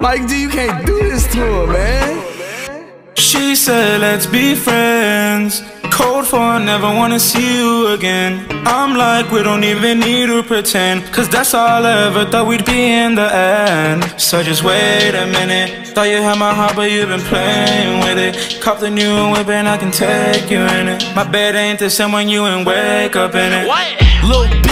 Mike D, you can't do this to her, man. She said, let's be friends. Cold for I never wanna see you again. I'm like, we don't even need to pretend. Cause that's all I ever thought we'd be in the end. So just wait a minute. Thought you had my heart, but you've been playing with it. Cop the new whip and I can take you in it. My bed ain't the same when you ain't wake up in it. What? Little.